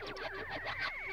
I'm sorry.